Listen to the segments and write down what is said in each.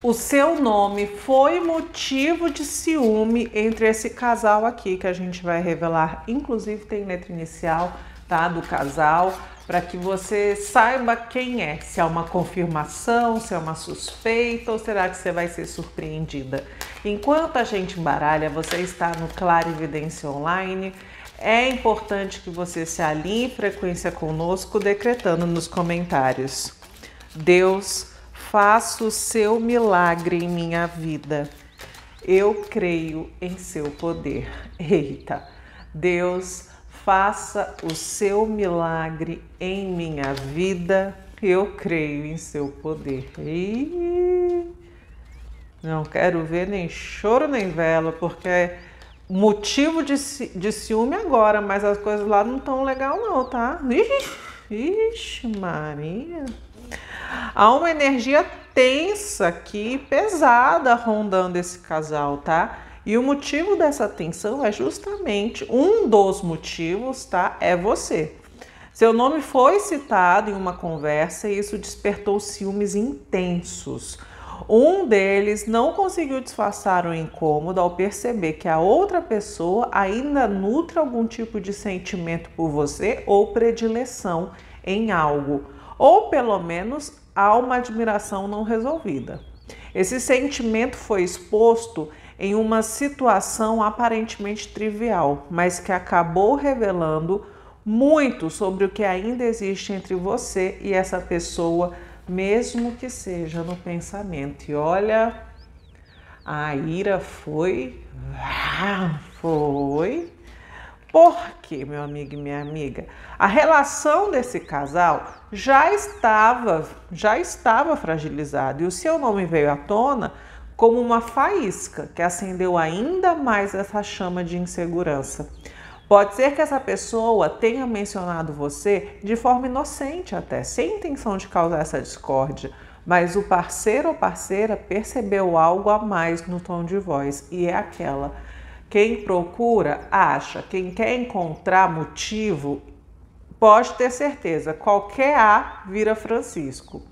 O seu nome foi motivo de ciúme entre esse casal aqui que a gente vai revelar. Inclusive tem letra inicial, tá, do casal, para que você saiba quem é, se é uma confirmação, se é uma suspeita ou será que você vai ser surpreendida. Enquanto a gente embaralha, você está no Claro Evidência Online. É importante que você se alinhe em frequência conosco, decretando nos comentários. Deus faça o seu milagre em minha vida. Eu creio em seu poder. Eita, Deus, faça o seu milagre em minha vida. Eu creio em seu poder. Ih, não quero ver nem choro nem vela, porque é motivo de, de ciúme agora, mas as coisas lá não estão legal não, tá? Ixi, ixi Maria. Há uma energia tensa aqui, pesada, rondando esse casal, tá? E o motivo dessa tensão é justamente um dos motivos, tá? É você. Seu nome foi citado em uma conversa e isso despertou ciúmes intensos. Um deles não conseguiu disfarçar o incômodo ao perceber que a outra pessoa ainda nutre algum tipo de sentimento por você ou predileção em algo ou pelo menos há uma admiração não resolvida. Esse sentimento foi exposto em uma situação aparentemente trivial, mas que acabou revelando muito sobre o que ainda existe entre você e essa pessoa, mesmo que seja no pensamento. E olha, a ira foi. Foi por quê, meu amigo e minha amiga? A relação desse casal já estava, já estava fragilizada e o seu nome veio à tona como uma faísca que acendeu ainda mais essa chama de insegurança. Pode ser que essa pessoa tenha mencionado você de forma inocente até, sem intenção de causar essa discórdia, mas o parceiro ou parceira percebeu algo a mais no tom de voz e é aquela quem procura, acha. Quem quer encontrar motivo, pode ter certeza, qualquer A vira Francisco.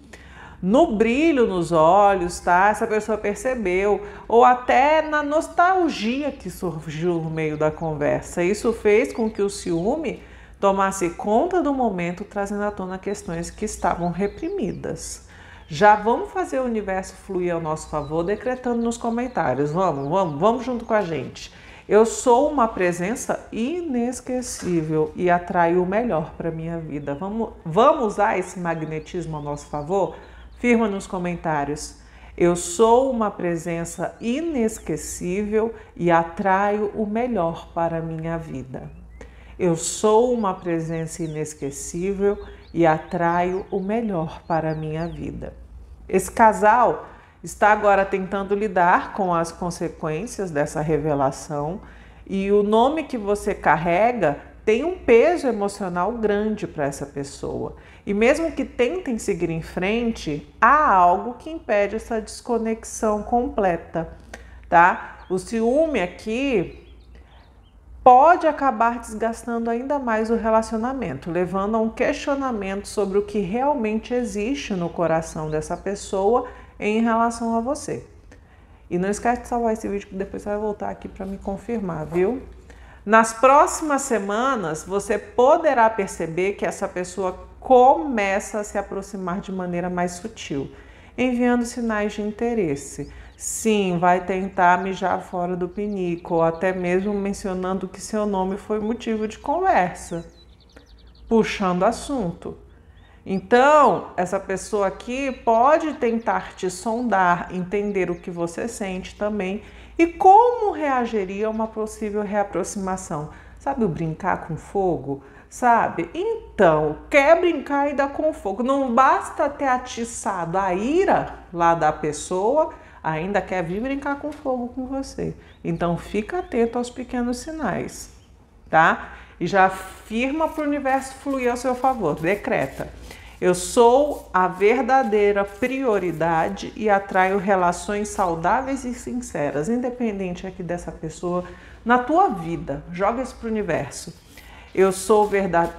No brilho nos olhos, tá? Essa pessoa percebeu, ou até na nostalgia que surgiu no meio da conversa. Isso fez com que o ciúme tomasse conta do momento, trazendo à tona questões que estavam reprimidas. Já vamos fazer o universo fluir ao nosso favor, decretando nos comentários. Vamos, vamos, vamos junto com a gente. Eu sou uma presença inesquecível e atraio o melhor para minha vida. Vamos, vamos usar esse magnetismo a nosso favor? Firma nos comentários. Eu sou uma presença inesquecível e atraio o melhor para minha vida. Eu sou uma presença inesquecível e atraio o melhor para minha vida. Esse casal está agora tentando lidar com as consequências dessa revelação e o nome que você carrega tem um peso emocional grande para essa pessoa. E mesmo que tentem seguir em frente, há algo que impede essa desconexão completa, tá? O ciúme aqui pode acabar desgastando ainda mais o relacionamento, levando a um questionamento sobre o que realmente existe no coração dessa pessoa em relação a você. E não esquece de salvar esse vídeo que depois você vai voltar aqui para me confirmar, viu? Nas próximas semanas, você poderá perceber que essa pessoa começa a se aproximar de maneira mais sutil, enviando sinais de interesse. Sim, vai tentar mijar fora do pinico, ou até mesmo mencionando que seu nome foi motivo de conversa, puxando assunto. Então, essa pessoa aqui pode tentar te sondar, entender o que você sente também e como reagiria a uma possível reaproximação. Sabe o brincar com fogo? Sabe? Então, quer brincar e dar com fogo. Não basta ter atiçado a ira lá da pessoa, ainda quer vir brincar com fogo com você. Então, fica atento aos pequenos sinais, tá? E já afirma para o universo fluir ao seu favor. Decreta. Eu sou a verdadeira prioridade e atraio relações saudáveis e sinceras, independente aqui dessa pessoa, na tua vida. Joga isso para o universo. Eu sou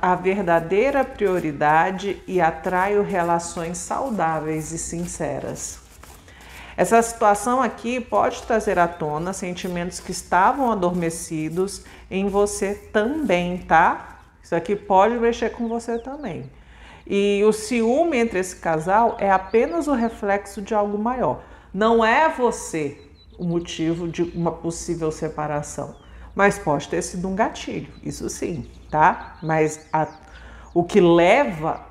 a verdadeira prioridade e atraio relações saudáveis e sinceras. Essa situação aqui pode trazer à tona sentimentos que estavam adormecidos em você também, tá? Isso aqui pode mexer com você também. E o ciúme entre esse casal é apenas o reflexo de algo maior. Não é você o motivo de uma possível separação, mas pode ter sido um gatilho, isso sim, tá? Mas a, o que leva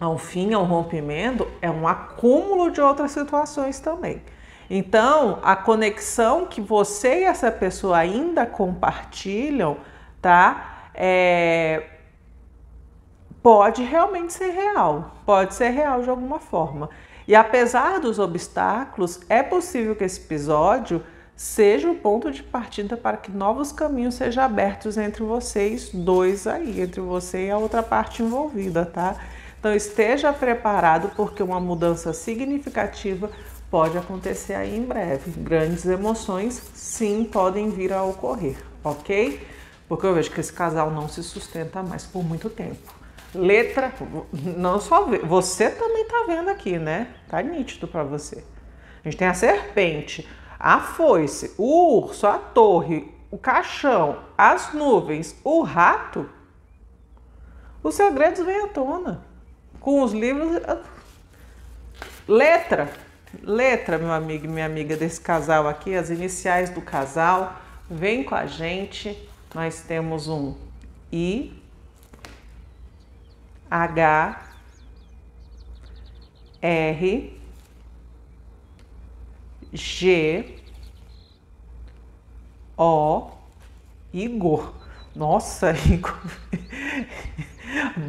ao fim, ao rompimento, é um acúmulo de outras situações também. Então, a conexão que você e essa pessoa ainda compartilham, tá? É, pode realmente ser real, pode ser real de alguma forma. E apesar dos obstáculos, é possível que esse episódio seja o ponto de partida para que novos caminhos sejam abertos entre vocês dois aí, entre você e a outra parte envolvida, tá? Então esteja preparado porque uma mudança significativa pode acontecer aí em breve. Grandes emoções sim podem vir a ocorrer, ok? Porque eu vejo que esse casal não se sustenta mais por muito tempo. Letra, não só você também tá vendo aqui, né? Tá nítido para você. A gente tem a serpente, a foice, o urso, a torre, o caixão, as nuvens, o rato. Os segredos vêm à tona. Com os livros. Letra, letra, meu amigo e minha amiga desse casal aqui, as iniciais do casal. Vem com a gente. Nós temos um I H R G O Igor. Nossa, Igor.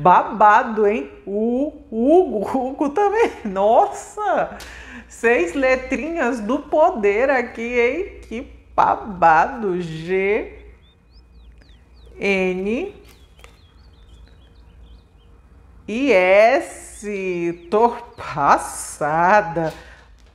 Babado, hein? O Hugo, Hugo também. Nossa! Seis letrinhas do poder aqui, hein? Que babado. G N e S, tô passada.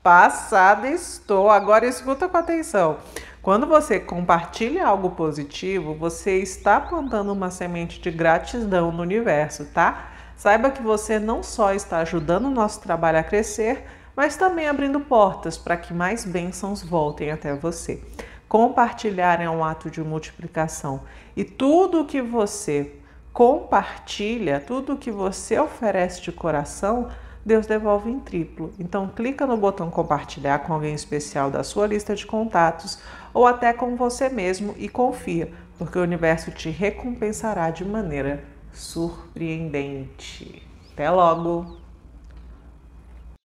Passada estou. Agora escuta com atenção. Quando você compartilha algo positivo, você está plantando uma semente de gratidão no universo, tá? Saiba que você não só está ajudando o nosso trabalho a crescer, mas também abrindo portas para que mais bênçãos voltem até você. Compartilhar é um ato de multiplicação e tudo o que você compartilha, tudo que você oferece de coração, Deus devolve em triplo. Então clica no botão compartilhar com alguém especial da sua lista de contatos ou até com você mesmo e confia, porque o universo te recompensará de maneira surpreendente. Até logo!